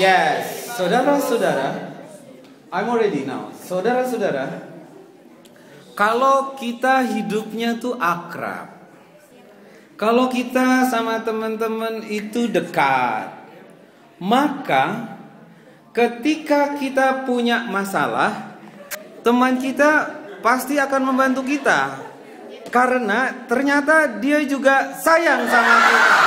Yes, saudara-saudara, I'm already now. Saudara-saudara, kalau kita hidupnya tuh akrab, kalau kita sama teman-teman itu dekat, maka ketika kita punya masalah, teman kita pasti akan membantu kita. Karena ternyata dia juga sayang sama kita.